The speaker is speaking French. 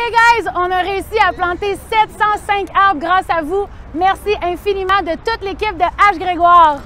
Hey guys, on a réussi à planter 705 arbres grâce à vous. Merci infiniment de toute l'équipe de H Grégoire.